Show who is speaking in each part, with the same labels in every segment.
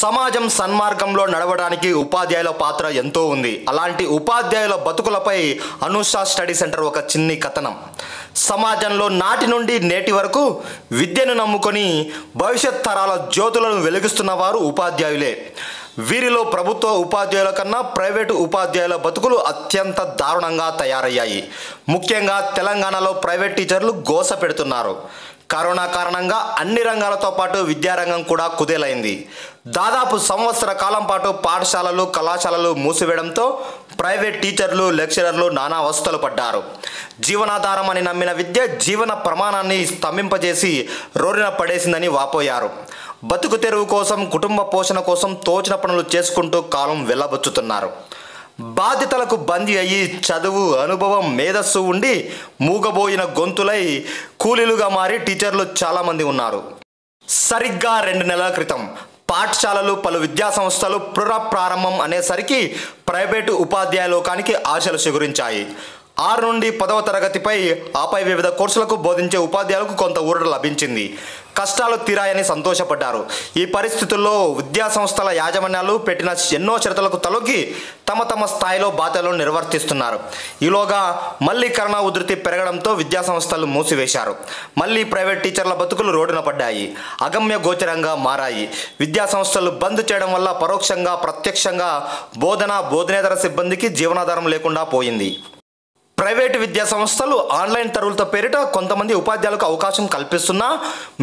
Speaker 1: సమాజం సన్మార్గంలో నడవడానికి ఉపాధ్యాయుల పాత్ర ఎంతో ఉంది. అలాంటి ఉపాధ్యాయుల బతుకులపై అనుష స్టడీ సెంటర్ ఒక చిన్ని కథనం. సమాజంలో నాటి నుండి నేటి వరకు విద్యను నమ్ముకొని భవిష్యత్ తరాల జ్యోతులను వెలిగిస్తున్న వారు ఉపాధ్యాయులే. వీరిలో ప్రభుత్వ ఉపాధ్యాయుల కన్నా ప్రైవేటు ఉపాధ్యాయుల బతుకులు అత్యంత దారుణంగా తయారయ్యాయి. ముఖ్యంగా తెలంగాణలో ప్రైవేట్ టీచర్లు గోస పెడుతున్నారు. కరోనా కారణంగా అన్ని రంగాలతో పాటు విద్యారంగం కూడా కుదేలైంది. దాదాపు సంవత్సర కాలం పాటు పాఠశాలలు కళాశాలలు మూసివేయడంతో ప్రైవేట్ టీచర్లు లెక్చరర్లు నానా అవస్థలు పడ్డారు. జీవనాధారం అని నమ్మిన విద్య జీవన ప్రమాణాన్ని స్తంభింపజేసి రోరిన పడేసిందని వాపోయారు. బతుకు తెరువు కోసం కుటుంబ పోషణ కోసం తోచిన పనులు చేసుకుంటూ కాలం వెళ్ళబుచ్చుతున్నారు. బాధ్యతలకు బందీ అయ్యి చదువు అనుభవం మేధస్సు ఉండి మూగబోయిన గొంతులై కూలీలుగా మారి టీచర్లు చాలామంది ఉన్నారు. సరిగ్గా రెండు నెలల క్రితం పాఠశాలలు పలు విద్యా సంస్థలు పునఃప్రారంభం అనేసరికి ప్రైవేటు ఉపాధ్యాయ లోకానికి ఆశలు చిగురించాయి ఆరు నుండి పదవ తరగతిపై ఆపై వివిధ కోర్సులకు బోధించే ఉపాధ్యాయులకు కొంత ఊరట లభించింది. కష్టాలు తీరాయని సంతోషపడ్డారు. ఈ పరిస్థితుల్లో విద్యా సంస్థల యాజమాన్యాలు పెట్టిన ఎన్నో షరతులకు తలొగ్గి తమ తమ స్థాయిలో బాధ్యతలను నిర్వర్తిస్తున్నారు. ఈలోగా మళ్ళీ కరోనా ఉధృతి పెరగడంతో విద్యా సంస్థలు మూసివేశారు. మళ్ళీ ప్రైవేట్ టీచర్ల బతుకులు రోడ్డున పడ్డాయి. అగమ్య గోచరంగా మారాయి. విద్యా సంస్థలు బంద్ చేయడం వల్ల పరోక్షంగా ప్రత్యక్షంగా బోధన బోధనేతర సిబ్బందికి జీవనాధారం లేకుండా పోయింది. ప్రైవేటు విద్యా సంస్థలు ఆన్లైన్ తరువులతో పేరిట కొంతమంది ఉపాధ్యాయులకు అవకాశం కల్పిస్తున్నా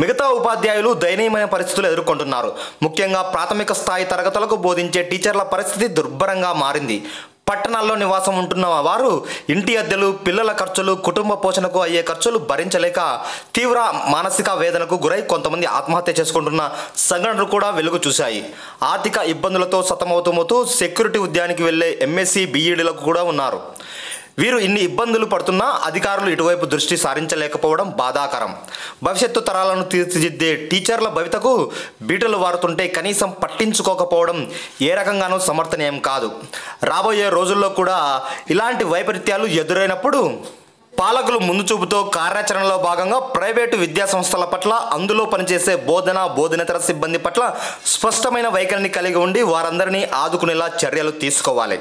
Speaker 1: మిగతా ఉపాధ్యాయులు దయనీయమైన పరిస్థితులు ఎదుర్కొంటున్నారు. ముఖ్యంగా ప్రాథమిక స్థాయి తరగతులకు బోధించే టీచర్ల పరిస్థితి దుర్భరంగా మారింది. పట్టణాల్లో నివాసం ఉంటున్న వారు ఇంటి అద్దెలు పిల్లల ఖర్చులు కుటుంబ పోషణకు అయ్యే ఖర్చులు భరించలేక తీవ్ర మానసిక వేదనకు గురై కొంతమంది ఆత్మహత్య చేసుకుంటున్న సంఘటనలు కూడా వెలుగు చూశాయి. ఆర్థిక ఇబ్బందులతో సతమవుతూ సెక్యూరిటీ ఉద్యానికి వెళ్ళే ఎంఎస్సి బీఈడీలకు కూడా ఉన్నారు. వీరు ఇన్ని ఇబ్బందులు పడుతున్నా అధికారులు ఇటువైపు దృష్టి సారించలేకపోవడం బాధాకరం. భవిష్యత్తు తరాలను తీర్చిదిద్దే టీచర్ల భవితకు బీటలు వారుతుంటే కనీసం పట్టించుకోకపోవడం ఏ రకంగానూ సమర్థనీయం కాదు. రాబోయే రోజుల్లో కూడా ఇలాంటి వైపరీత్యాలు ఎదురైనప్పుడు పాలకులు ముందు చూపుతో కార్యాచరణలో భాగంగా ప్రైవేటు విద్యా సంస్థల పట్ల అందులో పనిచేసే బోధన బోధనేతర సిబ్బంది పట్ల స్పష్టమైన వైఖరిని కలిగి ఉండి వారందరినీ ఆదుకునేలా చర్యలు తీసుకోవాలి.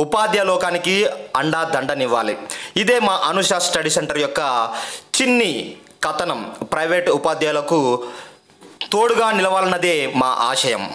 Speaker 1: ఉపాధ్యాయ లోకానికి అండా దండనివ్వాలి. ఇదే మా అనుష స్టడీ సెంటర్ యొక్క చిన్ని కథనం. ప్రైవేటు ఉపాధ్యాయులకు తోడుగా నిలవాలన్నదే మా ఆశయం.